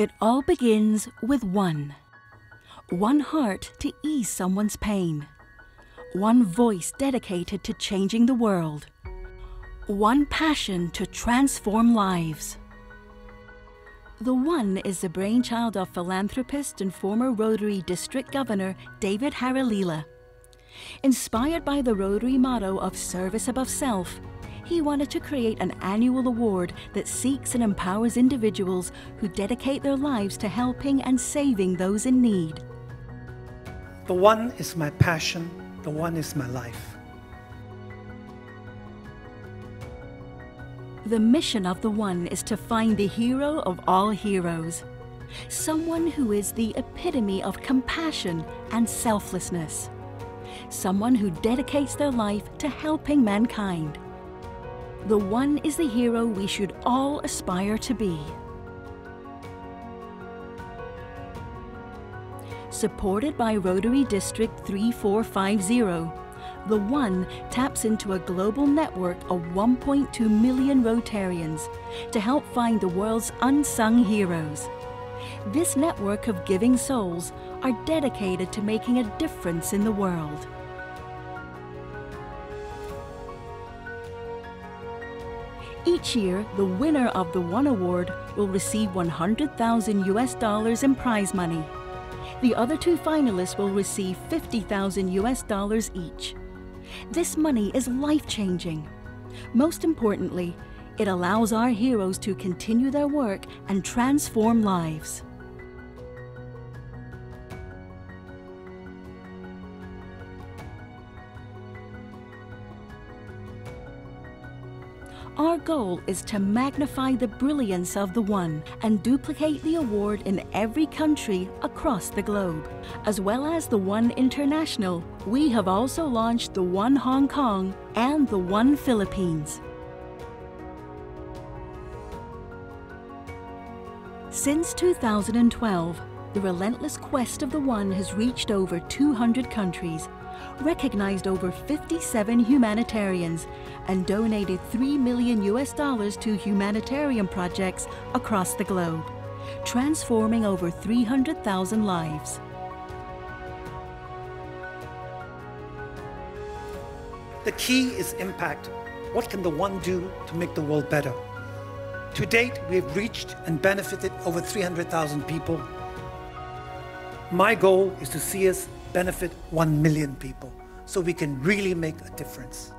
It all begins with one. One heart to ease someone's pain. One voice dedicated to changing the world. One passion to transform lives. The One is the brainchild of philanthropist and former Rotary District Governor David Harilela. Inspired by the Rotary motto of service above self, he wanted to create an annual award that seeks and empowers individuals who dedicate their lives to helping and saving those in need. The One is my passion, the One is my life. The mission of the One is to find the hero of all heroes. Someone who is the epitome of compassion and selflessness. Someone who dedicates their life to helping mankind. The One is the hero we should all aspire to be. Supported by Rotary District 3450, The One taps into a global network of 1.2 million Rotarians to help find the world's unsung heroes. This network of giving souls are dedicated to making a difference in the world. Each year, the winner of the One Award will receive 100,000 US dollars in prize money. The other two finalists will receive 50,000 US dollars each. This money is life-changing. Most importantly, it allows our heroes to continue their work and transform lives. Our goal is to magnify the brilliance of the One and duplicate the award in every country across the globe. As well as the One International, we have also launched the One Hong Kong and the One Philippines. Since 2012, the relentless quest of the One has reached over 200 countries recognized over 57 humanitarians and donated 3 million US dollars to humanitarian projects across the globe, transforming over 300,000 lives. The key is impact. What can the one do to make the world better? To date, we have reached and benefited over 300,000 people. My goal is to see us benefit 1 million people so we can really make a difference.